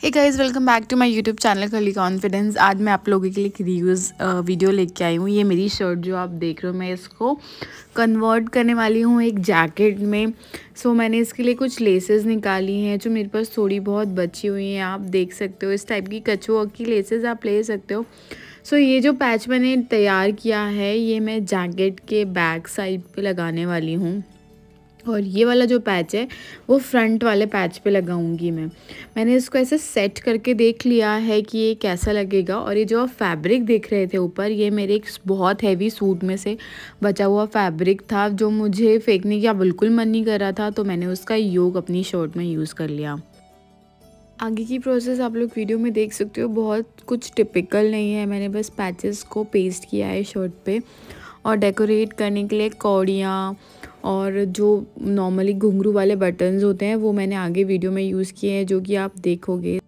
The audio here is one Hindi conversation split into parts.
Hey guys welcome back to my YouTube channel कली कॉन्फिडेंस आज मैं आप लोगों के लिए एक रिव्यूज़ वीडियो लेके आई हूँ। ये मेरी शर्ट जो आप देख रहे हो मैं इसको कन्वर्ट करने वाली हूँ एक जैकेट में। सो so, मैंने इसके लिए कुछ लेसेस निकाली हैं जो मेरे पास थोड़ी बहुत बची हुई हैं। आप देख सकते हो इस टाइप की कछुआ की लेसेस आप ले सकते हो। सो so, ये जो पैच मैंने तैयार किया है ये मैं जैकेट के बैक साइड पर लगाने वाली हूँ। और ये वाला जो पैच है, वो फ्रंट वाले पैच पे लगाऊँगी मैं। मैंने इसको ऐसे सेट करके देख लिया है कि ये कैसा लगेगा और ये जो आप फैब्रिक देख रहे थे ऊपर, ये मेरे एक बहुत हैवी सूट में से बचा हुआ फैब्रिक था जो मुझे फेंकने का बिल्कुल मन नहीं कर रहा था तो मैंने उसका योग अपनी शर्ट में यूज़ कर लिया। आगे की प्रोसेस आप लोग वीडियो में देख सकते हो, बहुत कुछ टिपिकल नहीं है। मैंने बस पैचेस को पेस्ट किया है शर्ट पे और डेकोरेट करने के लिए कौड़ियाँ और जो नॉर्मली घुंघरू वाले बटन्स होते हैं, वो मैंने आगे वीडियो में यूज़ किए हैं, जो कि आप देखोगे।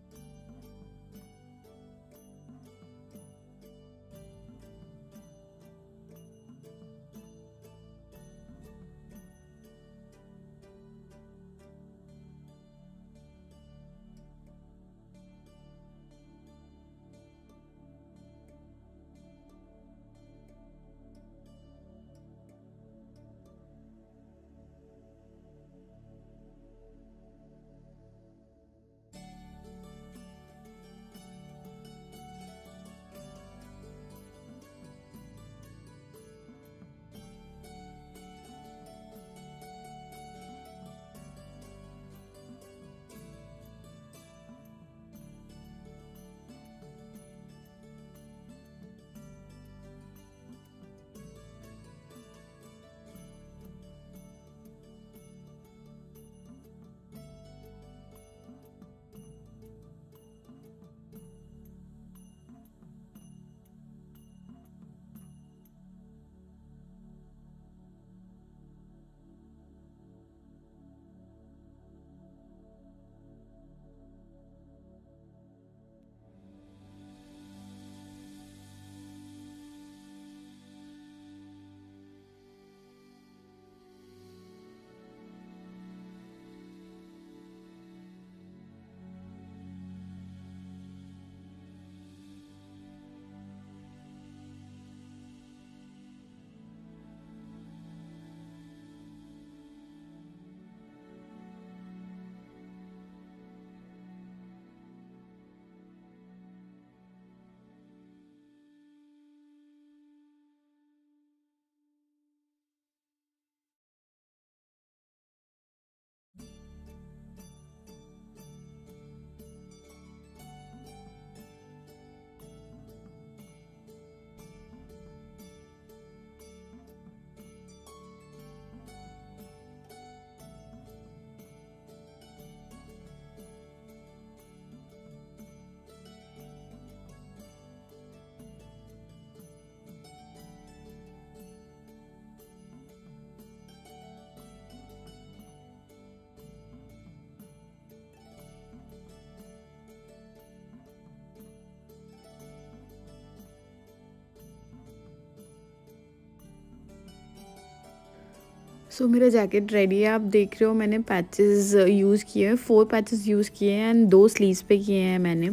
सो so, मेरा जैकेट रेडी है आप देख रहे हो मैंने पैचेस यूज़ किए हैं फोर पैचेस यूज़ किए हैं एंड दो स्लीव्स पे किए हैं मैंने।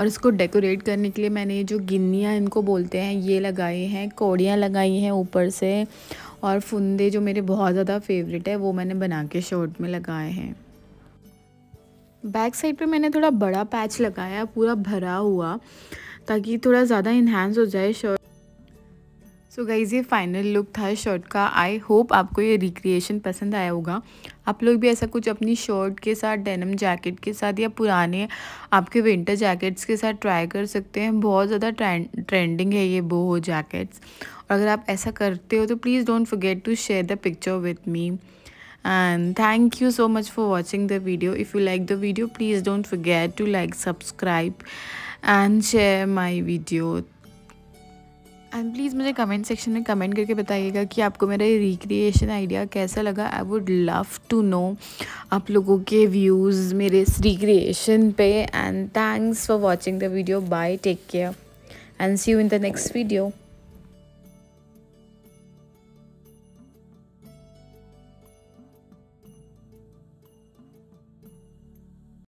और इसको डेकोरेट करने के लिए मैंने जो गिन्नियाँ इनको बोलते हैं ये लगाए हैं कौड़ियाँ लगाई हैं ऊपर से। और फुंदे जो मेरे बहुत ज़्यादा फेवरेट है वो मैंने बना के शर्ट में लगाए हैं। बैक साइड पे मैंने थोड़ा बड़ा पैच लगाया पूरा भरा हुआ ताकि थोड़ा ज़्यादा इन्हांस हो जाए शर्ट सो गाइज़ ये फाइनल लुक था शर्ट का. आई होप आपको ये रिक्रिएशन पसंद आया होगा. आप लोग भी ऐसा कुछ अपनी शर्ट के साथ डेनम जैकेट के साथ या पुराने आपके विंटर जैकेट्स के साथ ट्राई कर सकते हैं. बहुत ज़्यादा ट्रेंड ट्रेंडिंग है ये बोहो जैकेट्स और अगर आप ऐसा करते हो तो please don't forget to share the picture with me and thank you so much for watching the video. If you like the video, please don't forget to like, subscribe and share my video. And please मुझे कमेंट सेक्शन में कमेंट करके बताइएगा कि आपको मेरा ये रिक्रिएशन आइडिया कैसा लगा. I would love to know आप लोगों के व्यूज़ मेरे इस रिक्रिएशन पे. And thanks for watching the video bye take care and see you in the next video